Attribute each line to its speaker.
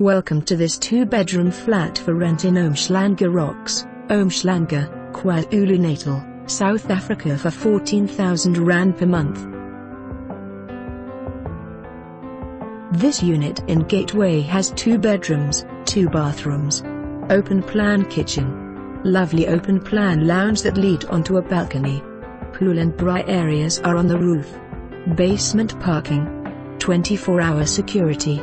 Speaker 1: Welcome to this two-bedroom flat for rent in Umhlanga Rocks, Umhlanga, KwaZulu-Natal, South Africa for 14,000 Rand per month. This unit in Gateway has two bedrooms, two bathrooms, open plan kitchen, lovely open plan lounge that lead onto a balcony. Pool and braai areas are on the roof. Basement parking. 24-hour security.